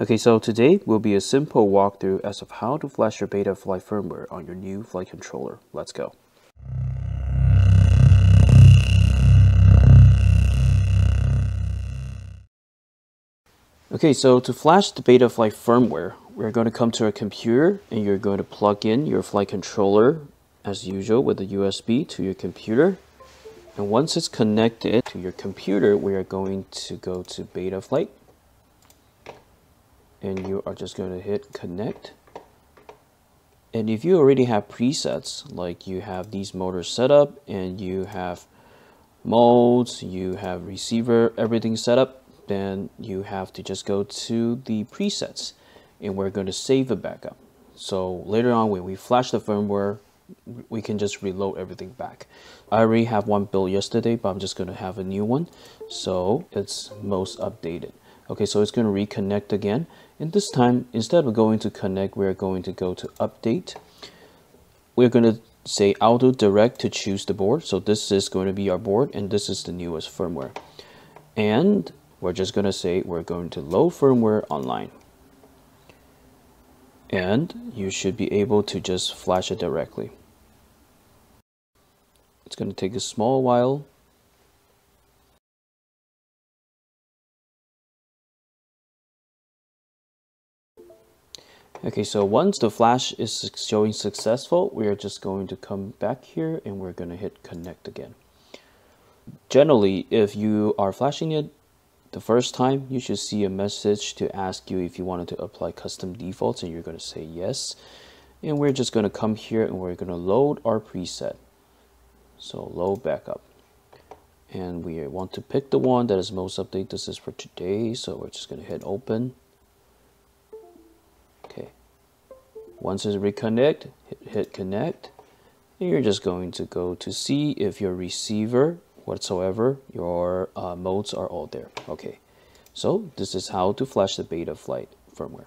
Okay, so today will be a simple walkthrough as of how to flash your Betaflight firmware on your new flight controller. Let's go. Okay, so to flash the Betaflight firmware, we're going to come to our computer and you're going to plug in your flight controller as usual with a USB to your computer. And once it's connected to your computer, we are going to go to Betaflight. And you are just going to hit connect. And if you already have presets, like you have these motors set up and you have modes, you have receiver, everything set up, then you have to just go to the presets and we're going to save a backup. So later on when we flash the firmware, we can just reload everything back. I already have one built yesterday, but I'm just going to have a new one. So it's most updated. Okay, so it's going to reconnect again. And this time, instead of going to connect, we're going to go to update. We're going to say auto direct to choose the board. So this is going to be our board and this is the newest firmware. And we're just going to say we're going to load firmware online. And you should be able to just flash it directly. It's going to take a small while. Okay, so once the flash is showing successful, we are just going to come back here and we're going to hit connect again. Generally, if you are flashing it the first time, you should see a message to ask you if you wanted to apply custom defaults and you're going to say yes. And we're just going to come here and we're going to load our preset. So load backup. And we want to pick the one that is most updated. This is for today. So we're just going to hit open. Once it's reconnect, hit, hit connect. And you're just going to go to see if your receiver whatsoever, your uh, modes are all there. Okay, so this is how to flash the Betaflight firmware.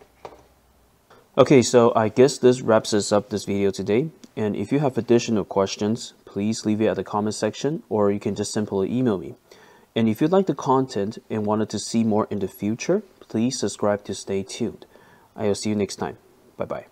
Okay, so I guess this wraps us up this video today. And if you have additional questions, please leave it at the comment section or you can just simply email me. And if you like the content and wanted to see more in the future, please subscribe to stay tuned. I will see you next time. Bye bye.